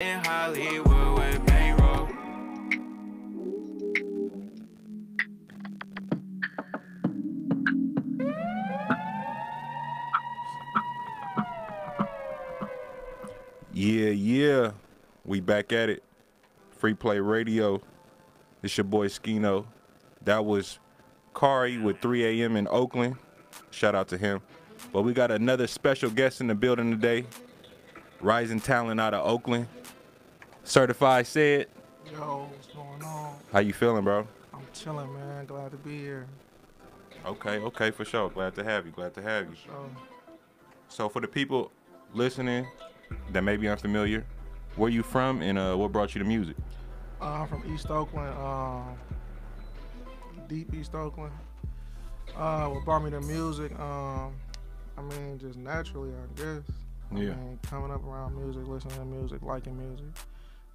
in Hollywood with bankroll. Yeah, yeah. We back at it. Free Play Radio. It's your boy Scino. That was Kari with 3 a.m. in Oakland. Shout out to him. But we got another special guest in the building today. Rising talent out of Oakland. Certified Ced. Yo, what's going on? How you feeling, bro? I'm chilling, man. Glad to be here. Okay, okay, for sure. Glad to have you. Glad to have you. So, So for the people listening that may be unfamiliar, where you from and uh, what brought you to music? uh, I'm from East Oakland, um, deep East Oakland. Uh, what brought me to music? Um, I mean, just naturally, I guess. I Yeah. mean, coming up around music, listening to music, liking music.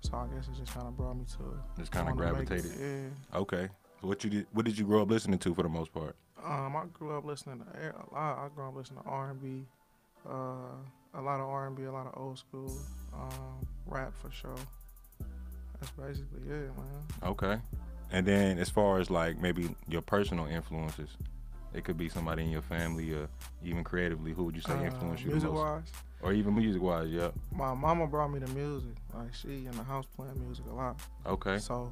So I guess it just kind of brought me to. Just kind of it, gravitated. Yeah. Okay. So what you did? What did you grow up listening to for the most part? Um, I grew up listening to a lot. I grew up listening to R and B, uh, a lot of R and B, a lot of old school, um, rap for sure. That's basically it, man. Okay. And then as far as like maybe your personal influences, it could be somebody in your family or even creatively. Who would you say Uh, influenced you the music most? wise, Or even music wise? Yeah. my mama brought me to music. Like she in the house playing music a lot. Okay. So,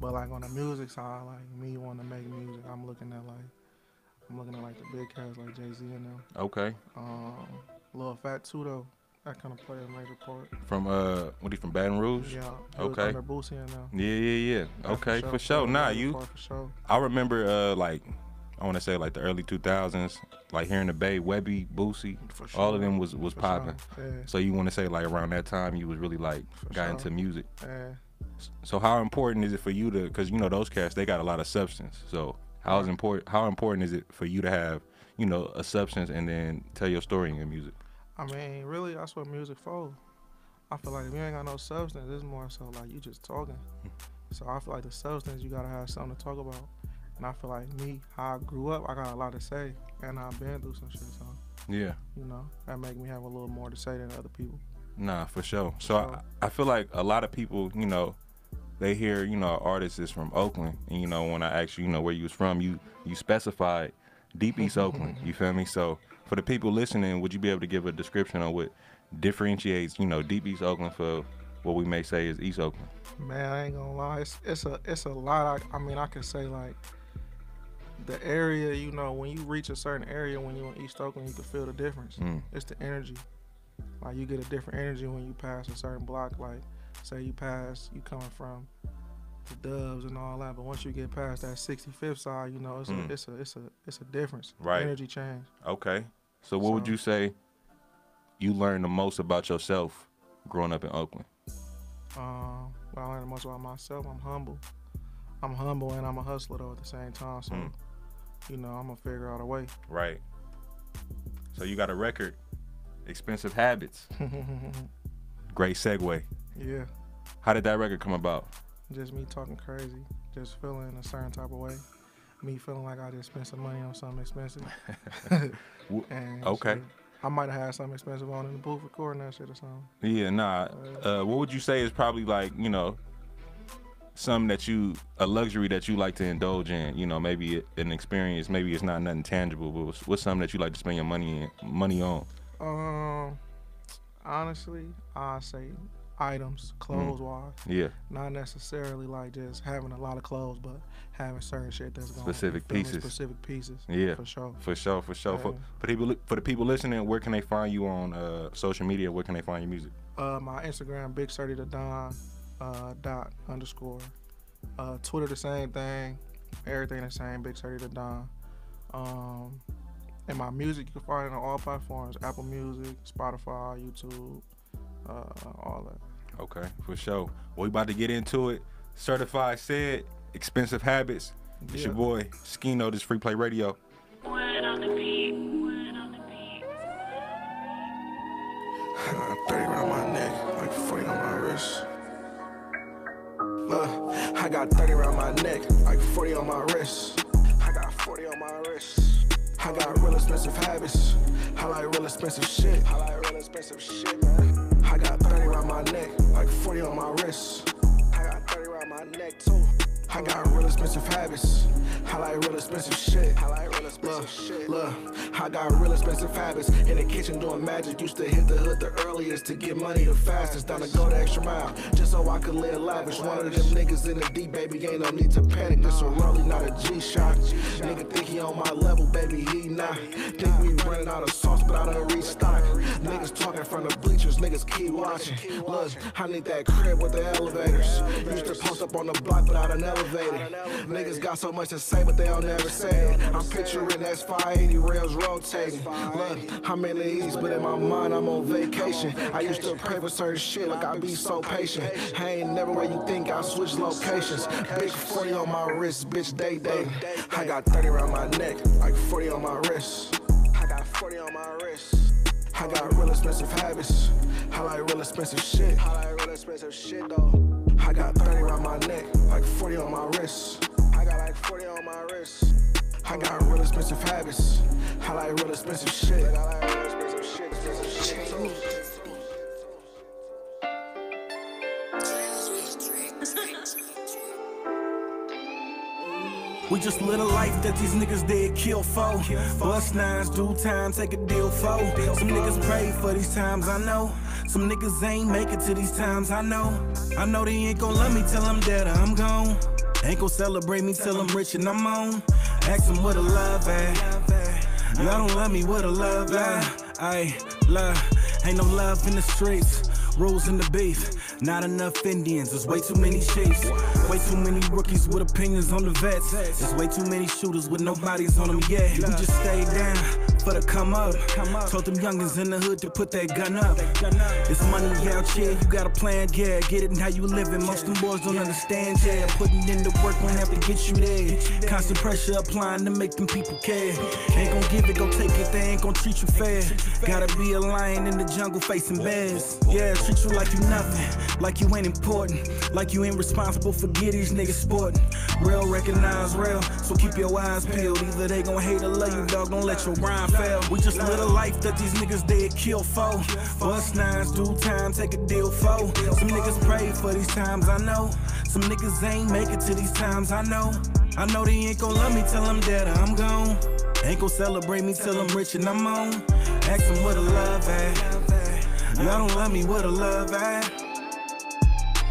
but like on the music side, like me wanting to make music, I'm looking at like, I'm looking at like the big cats like Jay Z and them. Okay. Um, Lil Phat too though. That kind of play a major part. From uh, what he from Baton Rouge? Yeah. was Okay. Under Boosie and them. Yeah, yeah, yeah. Okay, for Play sure. Nah, you. For sure. I remember uh, like I want to say like the early 2000s, like here in the Bay, Webbie, Boosie, sure. all of them was was popping. Sure. Yeah. So you want to say like around that time you was really like For got sure. into music. Yeah. So how important is it for you to? Because you know those cats, they got a lot of substance. So how is important? How important is it for you to have, you know, a substance and then tell your story in your music? I mean, really, that's what music for. I feel like if you ain't got no substance, it's more so like you just talking. Mm. So I feel like the substance, you gotta have something to talk about. And I feel like me, how I grew up, I got a lot to say, and I've been through some shit. So Yeah. you know, that make me have a little more to say than other people. Nah, for sure. So. I, I feel like a lot of people, you know, they hear, you know, artists is from Oakland, and you know, when I asked you, you know, where you was from, you you specified Deep East Oakland. You feel me? So for the people listening, would you be able to give a description on what differentiates, you know, Deep East Oakland for what we may say is East Oakland? Man, I ain't gonna lie, it's it's a it's a lot. I, I mean, I could say like the area. You know, when you reach a certain area, when you're in East Oakland, you can feel the difference. Mm. It's the energy. Like you get a different energy when you pass a certain block. Like say you pass, you coming from the Dubs and all that, but once you get past that 65th side, you know, it's Mm. a it's a it's a it's a difference. Right. Energy change. Okay. So what would you say you learned the most about yourself growing up in Oakland? Um, what I learned the most about myself, I'm humble. I'm humble and I'm a hustler though at the same time. So, Mm. You know, I'm gonna figure out a way. Right. So you got a record, Expensive Habits. Great segue. yeah, How did that record come about? just me talking crazy, just feeling a certain type of way. Me feeling like I just spent some money on something expensive. And okay. I might have had something expensive on in the booth recording that shit or something. Yeah, nah. Uh, what would you say is probably like you know, something that you a luxury that you like to indulge in? You know, maybe an experience. Maybe it's not nothing tangible, but what's, what's something that you like to spend your money in, money on? Um, honestly, I say items, Mm. clothes wise. Yeah, Not necessarily like just having a lot of clothes, but having certain shit that's going Specific pieces. Specific pieces. Yeah. For sure. for sure, for sure. For, Yeah. for people for the people listening, where can they find you on uh, social media? Where can they find your music? Uh, my Instagram, Big Certi Da Don, uh, dot underscore. Uh, Twitter the same thing. Everything the same. Big Certi Da Don. Um, and my music you can find it on all platforms: Apple Music, Spotify, YouTube, uh, all that. Okay, for sure. We about to get into it. Certified Ced, expensive habits. It's your boy Scino. This Free Play Radio. Word on the beat. Word on the beat. I got 30 around my neck, like 40 on my wrist. Look, I got 30 around my neck, like 40 on my wrist. I got 40 on my wrist. I got real expensive habits. I like real expensive shit. I like real expensive shit, man. I got 30 around around my neck, like 40 on my wrist. I got 30 around my neck too. I got real expensive habits. I like real expensive shit. I like real expensive shit. Look, I got real expensive habits. In the kitchen doing magic. Used to hit the hood the earliest to get money the fastest. Down to go the extra mile. Just so I could live lavish. One of them niggas in the deep, baby. Ain't no need to panic. This a rolling, not a G shot. Nigga think he on my level, baby. He not. Think we running out of sauce, but I done restock. Niggas talking from the bleachers. Niggas keep watching. Look, I need that crib with the elevators. Used to post up on the block without an elevator. Niggas got so much to say, but they don't never say it. I'm picturing S580 rails rotating. Look, I'm in the east, but in my mind, I'm on vacation. I used to pray for certain shit, like I be so patient. I ain't never where you think I switch locations. Big 40 on my wrist, bitch, day day. I got 30 around my neck, like 40 on my wrist. I got 40 on my wrist. I got real expensive habits. I like real expensive shit. I like real expensive shit though. I got 30 around my neck, like 40 on my wrist. I got like 40 on my wrist. I got real expensive habits. I like real expensive shit. I like real expensive shit. expensive shit too. We just live a life that these niggas did kill for. Bust nines, do time, take a deal for. Some niggas pray for these times, I know. Some niggas ain't make it to these times, I know. I know they ain't gon' love me till I'm dead or I'm gone. Ain't gon' celebrate me till I'm rich and I'm on. Ask them where the love at. Y'all don't love me, what a love at? Ay, love, ain't no love in the streets. Rules in the beef. Not enough Indians, there's way too many chiefs. Way too many rookies with opinions on the vets. There's way too many shooters with no bodies on them yet. We just stay down for the come up. Told them youngins in the hood to put that gun up. It's money out here, you got a plan, yeah. Get it and how you living. Most them boys don't understand, yeah. Putting in the work won't have to get you there. Constant pressure applying to make them people care. Ain't gon' give it, go take it, they ain't gon' treat you fair. Gotta be a lion in the jungle facing bears. Yeah, treat you like you nothing, like you ain't important, like you ain't responsible for get these niggas sporting. Real recognize real, so keep your eyes peeled. Either they gon' hate or love you, dog. Don't let your rhyme fail. We just live a life that these niggas dead kill for. Bust nines, do time, take a deal for. Some niggas pray for these times, I know. Some niggas ain't make it to these times, I know. I know they ain't gon' love me till I'm dead or I'm gone. Ain't gon' celebrate me till I'm rich and I'm on. Ask them where the love at. Y'all don't love me, where the love at?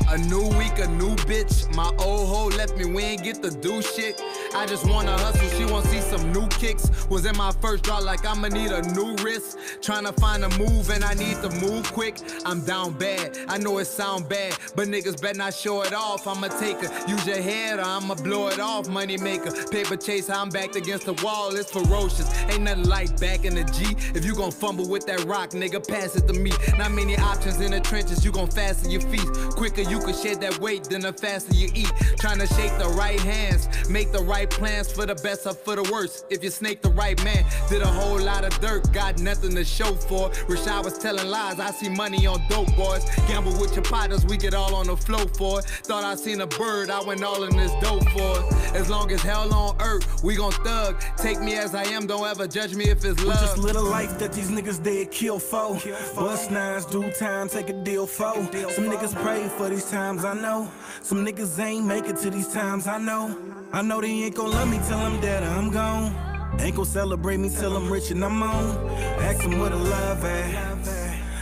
A new week, a new bitch. My old hoe left me, we ain't get to do shit. I just wanna hustle, she wanna see some new kicks. Was in my first draw, like I'ma need a new wrist. Tryna find a move, and I need to move quick. I'm down bad, I know it sound bad, but niggas better not show it off. I'ma take her, use your head, or I'ma blow it off. Money maker, paper chase, I'm backed against the wall, it's ferocious. Ain't nothing like back in the G. If you gon' fumble with that rock, nigga, pass it to me. Not many options in the trenches, you gon' fasten your feet. Quicker you can shed that weight, then the faster you eat. Tryna shake the right hands, make the right plans for the best or for the worst. If you snake the right man, did a whole lot of dirt, got nothing to show for. Wish I was telling lies, I see money on dope boys. Gamble with your partners, we get all on the flow for it. Thought I seen a bird, I went all in this dope for it. As long as hell on earth, we gon' thug. Take me as I am, don't ever judge me if it's We just love. live a life that these niggas dead kill for. Bust nines, do time, take a deal for. Some niggas pray for these times, I know. Some niggas ain't make it to these times, I know. I know they ain't gon' love me till I'm dead or I'm gone. Ain't gon' celebrate me till I'm rich and I'm on. Ask them where the love at.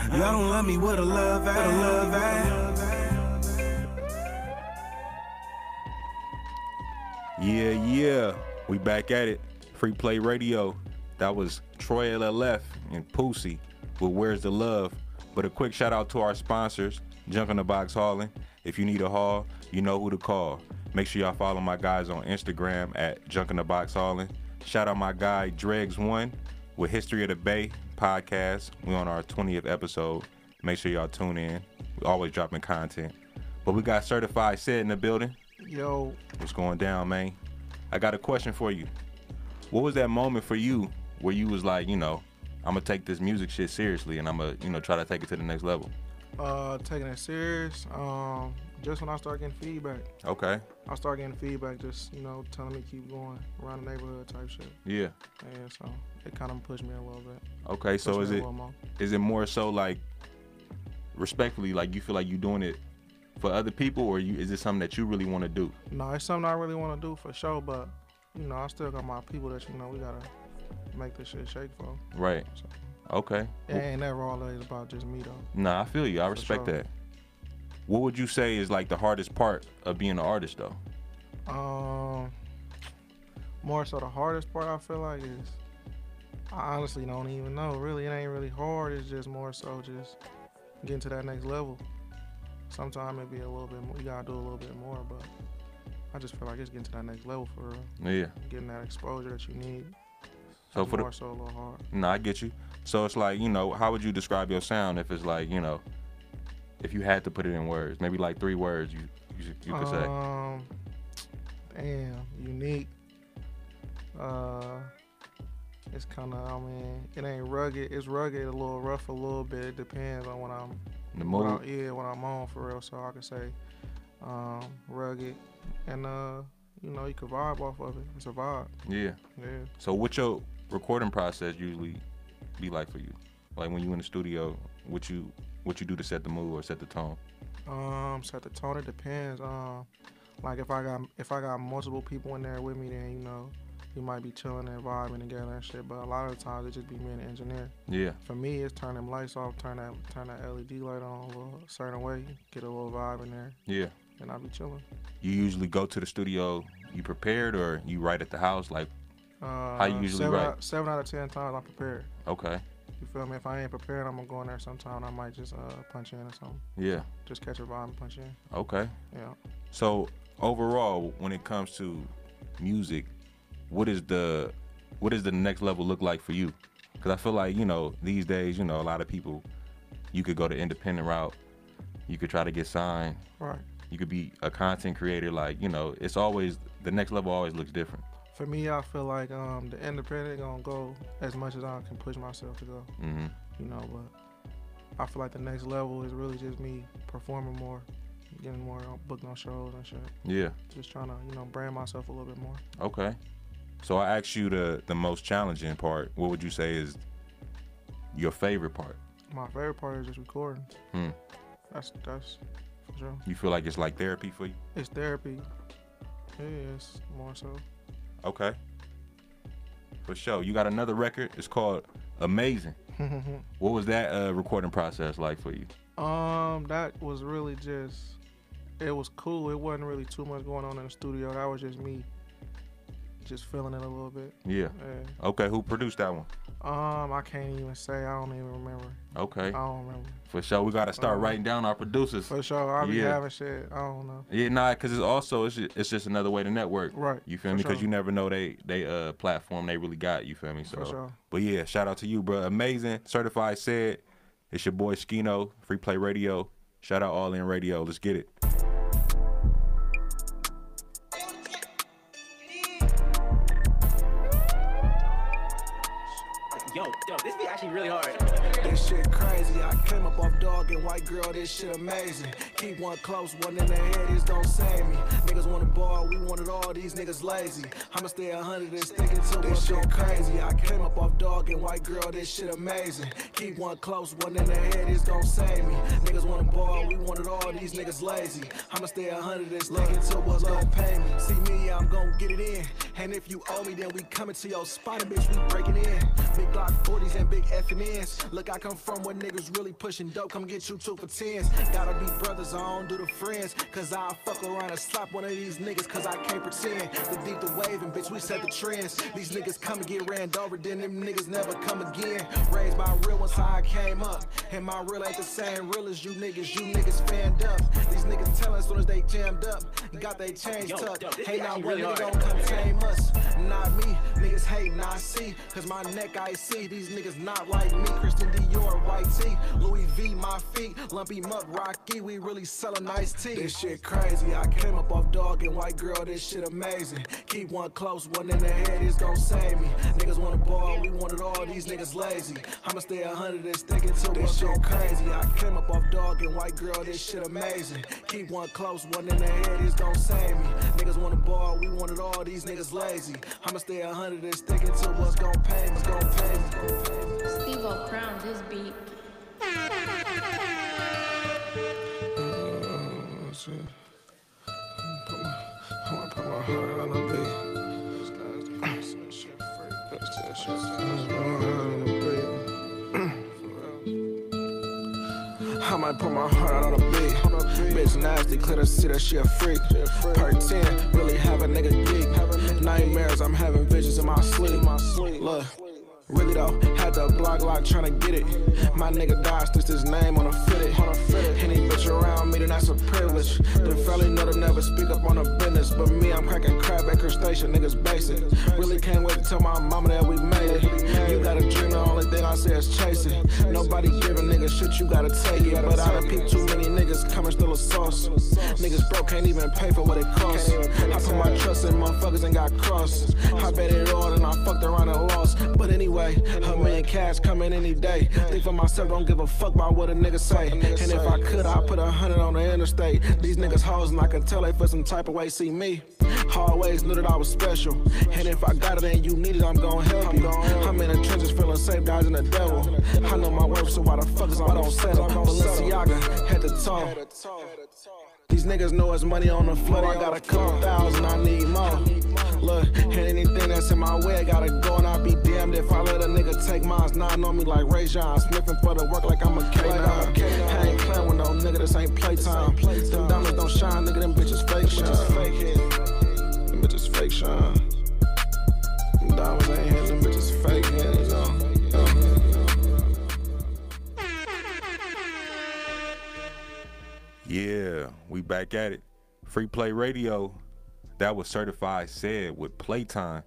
Y'all don't love me, where the love at? The love at? Yeah, yeah. We back at it. Free Play Radio. That was Troy LLF and Pussy with Where's the Love. But a quick shout out to our sponsors, Junk in the Box Hauling. If you need a haul, you know who to call. Make sure y'all follow my guys on Instagram at Junk in the Box Hauling. Shout out my guy Dregs1 with History of the Bay podcast. We on our 20th episode. Make sure y'all tune in. We always dropping content. But we got certified Ced in the building. Yo, What's going down, man? I got a question for you. What was that moment for you where you was like, you know, I'm gonna take this music shit seriously and I'm gonna, you know, try to take it to the next level? uh, taking it serious. Um, just when I start getting feedback, Okay. I start getting feedback, just you know, telling me keep going around the neighborhood type shit. Yeah. And so it kind of pushed me a little bit. Okay. So is it more. is it more so like respectfully, like you feel like you doing it for other people, or you is it something that you really want to do? No, it's something I really want to do for sure, but you know, I still got my people that you know we gotta make this shit shake for. Right. So Okay. it ain't never always about just me though. Nah, I feel you. I respect sure. that. What would you say is like the hardest part of being an artist, though? Um, more so the hardest part I feel like is I honestly don't even know. Really, it ain't really hard. It's just more so just getting to that next level. Sometimes it be a little bit more. You gotta do a little bit more, but I just feel like it's getting to that next level for real. Yeah. Getting that exposure that you need. So for the more so a little hard. No, I get you. So it's like, you know, how would you describe your sound if it's like, you know, if you had to put it in words, maybe like three words you you, you could say. Um, damn, unique. Uh, it's kind of, I mean, it ain't rugged. It's rugged, a little rough, a little bit. It depends on what I'm, The mood. I- yeah, what I'm on for real. So I could say, um, rugged, and uh, you know, you could vibe off of it. It's a vibe. Yeah. Yeah. So what your recording process usually be like for you? Like when you in the studio, what you what you do to set the mood or set the tone? Um, set the tone. It depends. Um, like if I got if I got multiple people in there with me, then you know, you might be chilling and vibing together and shit. But a lot of the times it just be me and the engineer. Yeah. For me, it's turn them lights off, turn that turn that LED light on a little certain way, get a little vibe in there, Yeah. and I be chilling. You usually go to the studio, you prepared or you write at the house like Uh, how you usually seven write? Out, seven out of ten times I'm prepared. okay. You feel me? If I ain't prepared, I'm gonna go in there sometime. I might just uh, punch in or something. Yeah. Just catch a vibe and punch in. Okay. Yeah. So overall, when it comes to music, what is the what does the next level look like for you? Because I feel like you know these days, you know, a lot of people, you could go the independent route, you could try to get signed, Right. you could be a content creator. Like you know, it's always the next level always looks different. For me, I feel like um, the independent gonna go as much as I can push myself to go. hmm You know, but I feel like the next level is really just me performing more, getting more uh, booked on shows and shit. Yeah. Just trying to, you know, brand myself a little bit more. Okay. So I asked you the the most challenging part. What would you say is your favorite part? My favorite part is just recording. Hmm. That's that's for sure. You feel like it's like therapy for you? It's therapy. Yeah, it's more so. Okay. For sure. You got another record. It's called Amazing. What was that uh, recording process like for you? um, that was really just. It was cool. It wasn't really too much going on in the studio. That was just me. Just feeling it a little bit. Yeah. Yeah. Okay. Who produced that one? Um, I can't even say. I don't even remember. Okay. I don't remember. For sure. We got to start Uh, writing down our producers. For sure, I be Yeah. having shit. I don't know. Yeah, nah, cause it's also it's just, it's just another way to network. Right. You feel for me? Cause you never know they they uh platform they really got. You feel me? So. For sure. But yeah, shout out to you, bro. Amazing. Certified Ced. It's your boy Scino, Free Play Radio. Shout out All In Radio. Let's get it. Actually really hard. This shit crazy. I came up off dog and white girl. This shit amazing. Keep one close, one in the head. This don't save me. Niggas want to ball, we want it all. These niggas lazy. I'ma stay a hundred and sticking to this shit crazy. I came up off dog and white girl. This shit amazing. Keep one close, one in the head. This don't save me. Niggas want to ball, we want it all. These niggas lazy. I'ma stay a hundred and sticking to what's gonna pay me. See me, I'm gonna get it in. And if you owe me, then we coming to your spot, bitch, we breaking in. Big Glock 40s and big FNNs. Look, I come from where niggas really pushing dope. Come get you two for tens. Gotta be brothers, I don't do the friends. Cause I'll fuck around and slap one of these niggas. Cause I can't pretend. The deep the wave, and bitch, we set the trends. These niggas come and get ran over, then them niggas never come again. Raised by real ones, how I came up. And my real ain't the same real as you niggas. You niggas fanned up. These niggas tell as soon as they jammed up. Got they chains Yo, tucked. Hey, now one really nigga gon' come tame us. Not me. Niggas hate, not see. Cause my neck I see. These niggas not like me. Christian Dior, white tee. Louis V, my feet. Lumpy Muck, Rocky. We really sellin' nice tea. This shit crazy. I came up off dog and white girl. This shit amazing. Keep one close, one in the head is gon' save me. Niggas wanna ball, we want it all. These niggas lazy. I'ma stay a hundred and sticking to this shit crazy. I came up off dog and white girl. This shit amazing. Keep one close, one in the head is gon' save me. Niggas wanna ball, we want it all. These niggas lazy. I'ma stay a hundred and sticking to what's gon' pay me. Gon' pay me. Steve-O crowned his beat. I might put my heart out on the beat. Bitch nasty, clear to see that she a freak. Part 10, really have a nigga geek. Nightmares, I'm having visions in my sleep. Look. Block lock tryna get it. My nigga died, stitched his name on a fitted. Any bitch around me, then that's a privilege. The felly know to never speak up on a business. But me, I'm cracking crab at station, niggas basic. Really can't wait to tell my mama that we made it. You got a dream, the only thing I say is chase it. Nobody giving niggas shit, you gotta take it. But I done peep too many niggas coming still a sauce. Niggas broke, can't even pay for what it costs. I put my trust in motherfuckers and got crossed. I bet it all and I fucked around and lost. But anyway, a million cash coming any day. Think for myself, don't give a fuck about what a nigga say. And if I could, I'd put a hundred on the interstate. These niggas hoes and I can tell they for some type of way see me. Always knew that I was special. And if I got it and you need it, I'm gonna help you. I'm in the trenches feeling safe, guys in the devil. I know my worth, so why the fuck is I don't settle? Balenciaga, head to toe. These niggas know it's money on the floor. I got a couple thousand, I need more. Look, and anything that's in my way, I gotta go, and I'll be damned if I let a nigga take mine. Nine on me like Rajon, sniffing for the work like I'm a K9. I ain't playing with no nigga, this ain't playtime. Them diamonds don't shine, nigga, them bitches fake shine. Them bitches fake shine. Them diamonds ain't here, them bitches fake hands, Yeah, we back at it. Free Play Radio. That was certified Ced with playtime.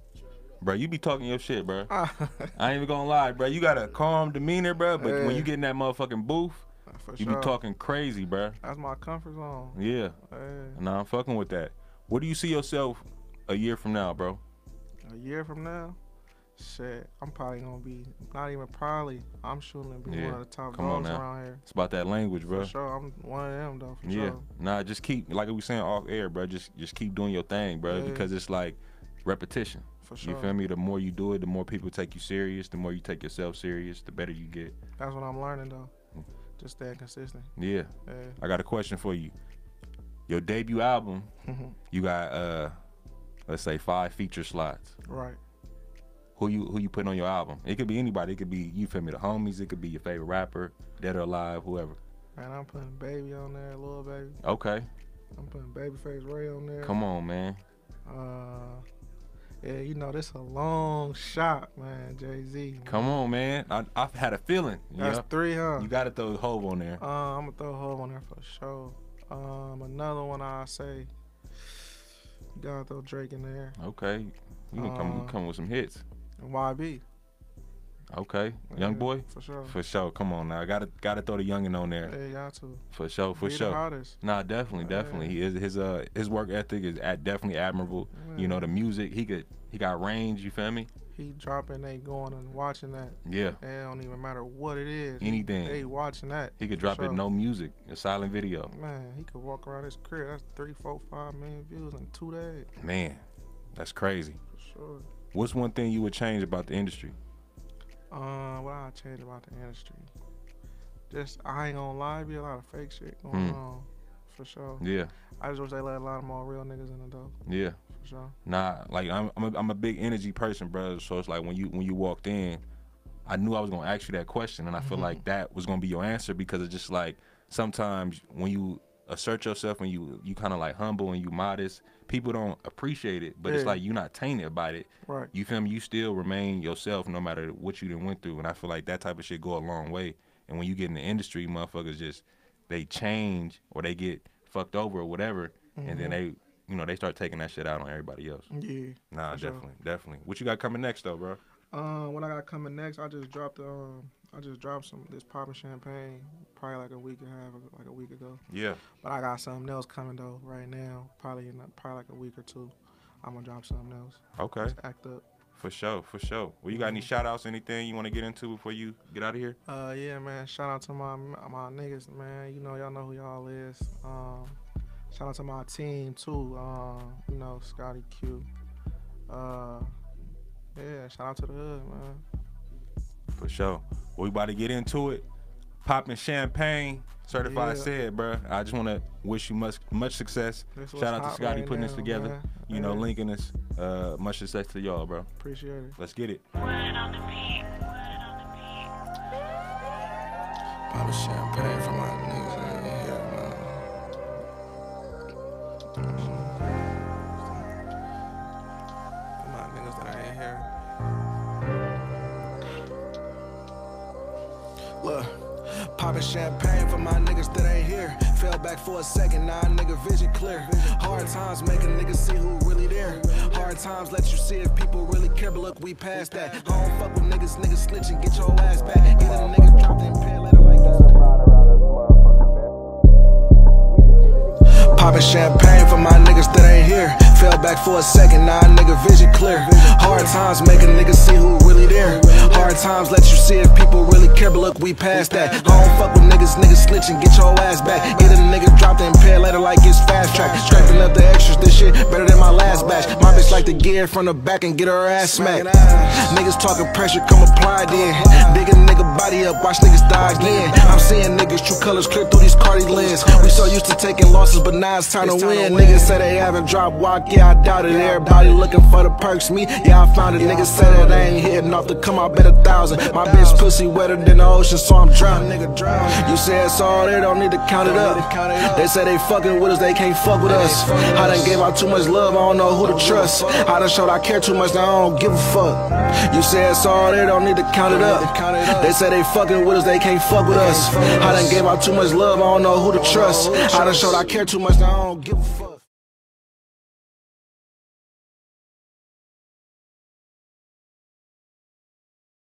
Bro, you be talking your shit, bro. Ah. I ain't even gonna lie, bro. You got a calm demeanor, bro. But when you get in that motherfucking booth, ah, For you sure. be talking crazy, bro. That's my comfort zone. Yeah. Hey. Nah, I'm fucking with that. What do you see yourself a year from now, bro? A year from now, shit, I'm probably gonna be not even probably. I'm sure gonna be Yeah. one of the top Come on dogs around here. It's about that language, bro. For sure, I'm one of them though. For Yeah. sure. Nah, just keep like we saying off air, bro. Just just keep doing your thing, bro. Yeah. Because it's like repetition. For sure. You feel me? The more you do it, the more people take you serious. The more you take yourself serious, the better you get. That's what I'm learning though. Just staying consistent. Yeah. Yeah. I got a question for you. Your debut album, you got uh let's say five feature slots. Right. Who you who you putting on your album? It could be anybody. It could be you feel me, the homies. It could be your favorite rapper, dead or alive, whoever. Man, I'm putting baby on there, little baby. Okay, I'm putting babyface Ray on there. come on, man. Uh, yeah, you know this is a long shot, man. Jay Z. Come on, man. I I've had a feeling. You That's know? three, huh? You gotta throw Hove on there. Uh, I'm gonna throw Hove on there for sure. Um, another one I say, you gotta throw Drake in there. Okay, you can come Uh, come with some hits. And YB. Okay, young boy. for sure. For sure. Come on now. I gotta gotta throw the youngin on there. Yeah, got to. For sure. For the sure. Nah, definitely, definitely. He is his uh his work ethic is at definitely admirable. You know the music he could he got range. You feel me? He dropping, they going and watching that. Yeah. It don't even matter what it is. Anything. They watching that. He could drop sure. it no music, a silent video. Man, he could walk around his crib. That's three, four, five million views in two days. Man, that's crazy. For sure. What's one thing you would change about the industry? Uh, what I change about the industry? Just I ain't gonna lie, be a lot of fake shit going Hmm. on, for sure. Yeah. I just wish they let a lot of more real niggas in the door, Yeah. for sure. Nah, like I'm I'm a, I'm a big energy person, bro. So it's like when you when you walked in, I knew I was gonna ask you that question, and I feel like that was gonna be your answer because it's just like sometimes when you assert yourself and you you kind of like humble and you modest, people don't appreciate it, but it's like you're not tainted by it. Right. You feel me? You still remain yourself no matter what you done went through, and I feel like that type of shit go a long way. And when you get in the industry, motherfuckers just they change or they get fucked over or whatever, and then Mhm. they you know they start taking that shit out on everybody else. Yeah. Nah, for sure. definitely, definitely. What you got coming next though, bro? Um, what I got coming next? I just dropped um, I just dropped some this popping champagne probably like a week and a half, ago- like a week ago. Yeah. But I got something else coming though right now, probably in probably like a week or two. I'm gonna drop something else. Okay. Just act up. For sure, for sure. Well, you got any shout outs, anything you want to get into before you get out of here? Uh, yeah, man. Shout out to my my niggas, man. You know, y'all know who y'all is. Um, shout out to my team too. Um, you know, Scotty Q. Uh, yeah. Shout out to the hood, man. For sure. We about to get into it. popping champagne. Certified Yeah. Ced, bruh. I just want to wish you much much success. Shout out to Scotty right putting this together. man. You know, Hey. linking us. Uh, much success to y'all, bro. Appreciate it. Let's get it. Word on the beat. Word on the beat. Poppin' champagne for my niggas that ain't here, man. Look, poppin' champagne for my niggas that ain't here. Fell back for a second, now a nigga vision clear. Hard times make a nigga see who really there. Hard times let you see if people really care, but look, we past that. I don't fuck with niggas, niggas snitching, get your ass back. Either the niggas dropped in pen later like this. Poppin' champagne for my niggas that ain't here. Fell back for a second, now a nigga vision clear. Hard times make a nigga see who really there. Hard times let you see if people really care, but look, we past that. I don't fuck with niggas, niggas snitching, get your ass back. Get the niggas dropped in pen later like it's fast track. Scraping up the extras, this shit better than my last batch. My bitch like to get it from the back and get her ass smacked. Niggas talking pressure, come apply then. Dig a nigga body up, watch niggas die again. I'm seeing niggas true colors clear through these Cardi lens. We so used to taking losses, but now it's time to win. Niggas say they haven't dropped walk, yeah, I doubt it. Everybody looking for the perks, me, yeah, I found it. Niggas said that I ain't hitting off the come, I bet a thousand. My bitch pussy wetter than the ocean, so I'm drowning. You said it's all, they don't need to count it up. They say they fucking with us, they can't fuck with us. I done gave out too much love, I don't know who to trust. I done showed I care too much, now I don't give a fuck. You said it's all, they don't need to count it up. They say they fucking with us, they can't fuck with us. I done gave out too much love, I don't know who to trust. I done showed I care too much, now I don't give a fuck.